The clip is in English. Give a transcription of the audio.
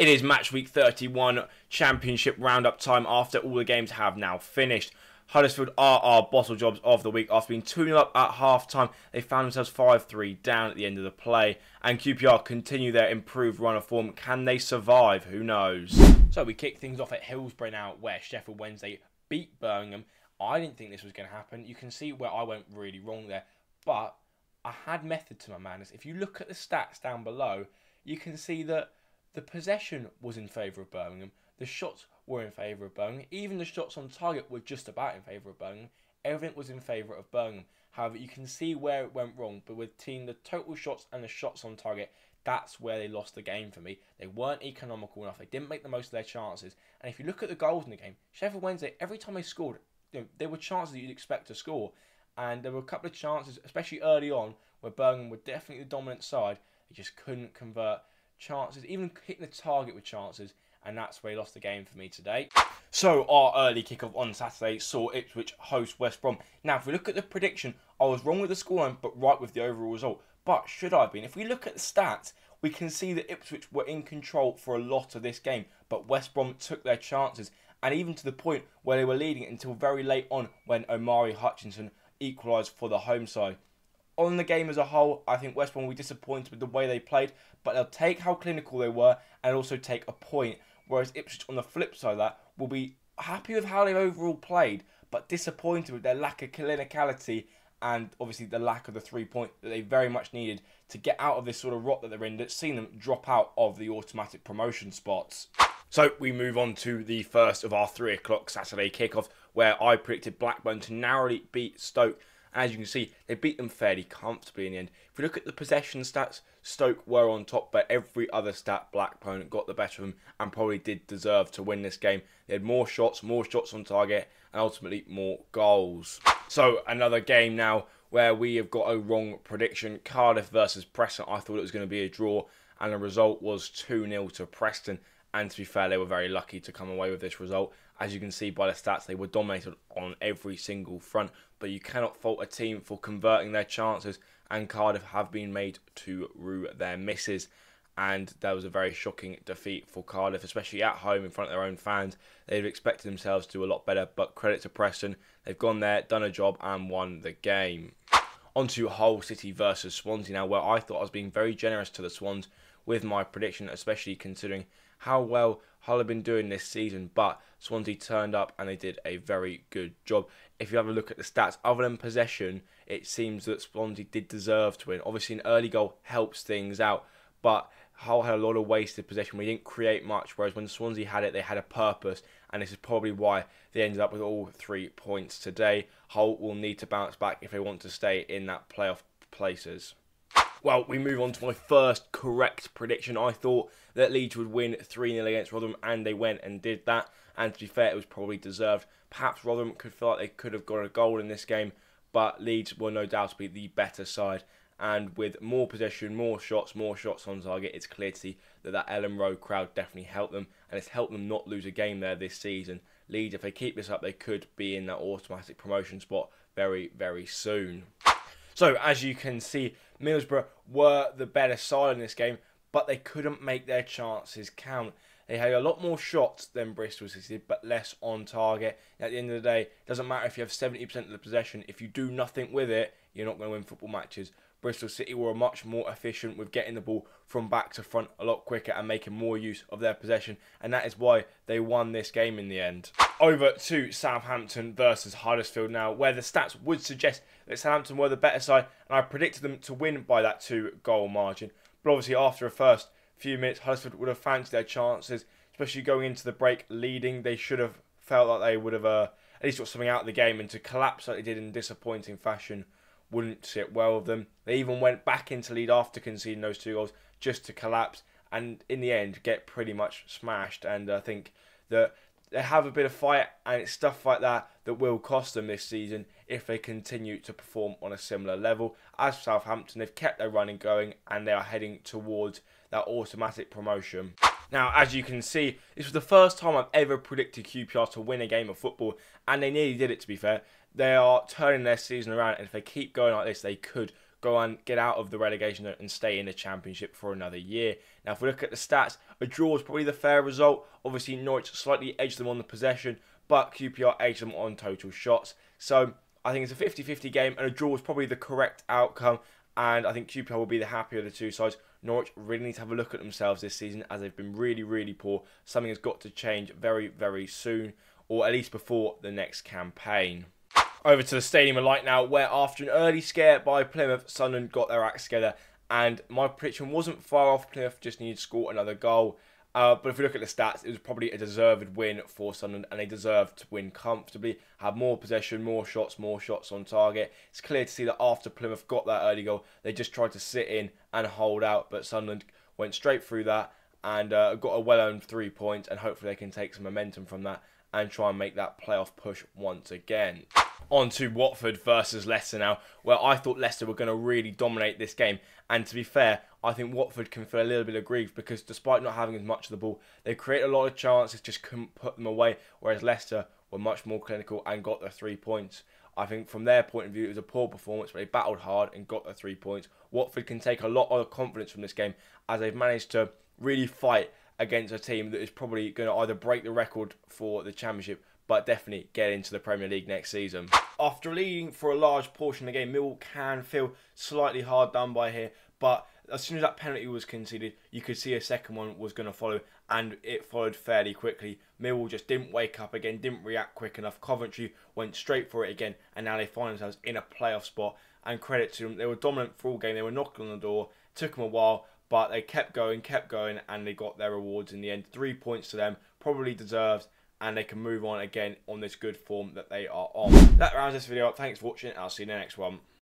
It is match week 31 championship roundup time after all the games have now finished. Huddersfield are our bottle jobs of the week. After being 2 0 up at half time, they found themselves 5 3 down at the end of the play. And QPR continue their improved run of form. Can they survive? Who knows? So we kick things off at Hillsborough now, where Sheffield Wednesday beat Birmingham. I didn't think this was going to happen. You can see where I went really wrong there. But I had method to my madness. If you look at the stats down below, you can see that the possession was in favour of Birmingham. The shots were in favour of Birmingham. Even the shots on target were just about in favour of Birmingham. Everything was in favour of Birmingham. However, you can see where it went wrong. But with team the total shots and the shots on target, that's where they lost the game for me. They weren't economical enough. They didn't make the most of their chances. And if you look at the goals in the game, Sheffield Wednesday, every time they scored, you know, there were chances that you'd expect to score. And there were a couple of chances, especially early on, where Birmingham were definitely the dominant side. They just couldn't convert chances, even hitting the target with chances, and that's where he lost the game for me today. So our early kickoff on Saturday saw Ipswich host West Brom. Now, if we look at the prediction, I was wrong with the scoreline, but right with the overall result. But should I have been? If we look at the stats, we can see that Ipswich were in control for a lot of this game, but West Brom took their chances, and even to the point where they were leading until very late on when Omari Hutchinson equalised for the home side on the game as a whole, I think West Brom will be disappointed with the way they played, but they'll take how clinical they were and also take a point. Whereas Ipswich, on the flip side of that, will be happy with how they've overall played, but disappointed with their lack of clinicality and obviously the lack of the three point that they very much needed to get out of this sort of rot that they're in that's seen them drop out of the automatic promotion spots. So we move on to the first of our three o'clock Saturday kickoffs, where I predicted Blackburn to narrowly beat Stoke as you can see, they beat them fairly comfortably in the end. If we look at the possession stats, Stoke were on top, but every other stat, Blackburn got the better of them and probably did deserve to win this game. They had more shots, more shots on target, and ultimately more goals. So another game now where we have got a wrong prediction. Cardiff versus Preston. I thought it was going to be a draw, and the result was 2 0 to Preston. And to be fair, they were very lucky to come away with this result. As you can see by the stats, they were dominated on every single front but you cannot fault a team for converting their chances. And Cardiff have been made to rue their misses. And that was a very shocking defeat for Cardiff, especially at home in front of their own fans. They've expected themselves to do a lot better, but credit to Preston. They've gone there, done a job, and won the game. On to Hull City versus Swansea now, where I thought I was being very generous to the Swans with my prediction, especially considering how well Hull have been doing this season. But Swansea turned up and they did a very good job if you have a look at the stats, other than possession, it seems that Swansea did deserve to win. Obviously, an early goal helps things out, but Hull had a lot of wasted possession. We didn't create much, whereas when Swansea had it, they had a purpose, and this is probably why they ended up with all three points today. Hull will need to bounce back if they want to stay in that playoff places. Well, we move on to my first correct prediction. I thought that Leeds would win 3 0 against Rotherham, and they went and did that. And to be fair, it was probably deserved. Perhaps Rotherham could feel like they could have got a goal in this game, but Leeds will no doubt be the better side. And with more possession, more shots, more shots on target, it's clear to see that that Elland Road crowd definitely helped them, and it's helped them not lose a game there this season. Leeds, if they keep this up, they could be in that automatic promotion spot very, very soon. So, as you can see, Middlesbrough were the better side in this game, but they couldn't make their chances count. They had a lot more shots than Bristol City, but less on target. At the end of the day, it doesn't matter if you have 70% of the possession. If you do nothing with it, you're not going to win football matches. Bristol City were much more efficient with getting the ball from back to front a lot quicker and making more use of their possession, and that is why they won this game in the end. Over to Southampton versus Huddersfield now, where the stats would suggest that Southampton were the better side, and I predicted them to win by that two goal margin. But obviously, after a first few minutes, Huddersfield would have fancied their chances, especially going into the break leading. They should have felt like they would have uh, at least got something out of the game, and to collapse like they did in disappointing fashion wouldn't sit well with them. They even went back into lead after conceding those two goals just to collapse, and in the end get pretty much smashed. And I think that they have a bit of fight, and it's stuff like that that will cost them this season if they continue to perform on a similar level. As Southampton, they've kept their running going, and they are heading towards that automatic promotion. Now, as you can see, this was the first time I've ever predicted QPR to win a game of football, and they nearly did it to be fair. They are turning their season around, and if they keep going like this, they could go and get out of the relegation and stay in the championship for another year. Now, if we look at the stats, a draw is probably the fair result. Obviously, Norwich slightly edged them on the possession, but QPR edged them on total shots. So I think it's a 50 50 game, and a draw is probably the correct outcome. And I think QPR will be the happier of the two sides. Norwich really need to have a look at themselves this season as they've been really, really poor. Something has got to change very, very soon, or at least before the next campaign. Over to the Stadium of Light now, where after an early scare by Plymouth, Sunderland got their act together. And my prediction wasn't far off. Plymouth just needed to score another goal. Uh, but if we look at the stats, it was probably a deserved win for Sunderland, and they deserved to win comfortably, have more possession, more shots, more shots on target. It's clear to see that after Plymouth got that early goal, they just tried to sit in and hold out, but Sunderland went straight through that and uh, got a well-earned three points, and hopefully they can take some momentum from that and try and make that playoff push once again. On to Watford versus Leicester now, where I thought Leicester were going to really dominate this game. And to be fair, I think Watford can feel a little bit of grief because despite not having as much of the ball, they create a lot of chances, just couldn't put them away. Whereas Leicester were much more clinical and got the three points. I think from their point of view, it was a poor performance, but they battled hard and got the three points. Watford can take a lot of confidence from this game as they've managed to really fight against a team that is probably going to either break the record for the championship but definitely get into the Premier League next season. After leading for a large portion of the game, Millwall can feel slightly hard done by here, but as soon as that penalty was conceded, you could see a second one was going to follow, and it followed fairly quickly. Millwall just didn't wake up again, didn't react quick enough. Coventry went straight for it again, and now they find themselves in a playoff spot. And credit to them, they were dominant for all game. They were knocking on the door. It took them a while, but they kept going, kept going, and they got their rewards in the end. Three points to them, probably deserved and they can move on again on this good form that they are on. That rounds this video up. Thanks for watching. I'll see you in the next one.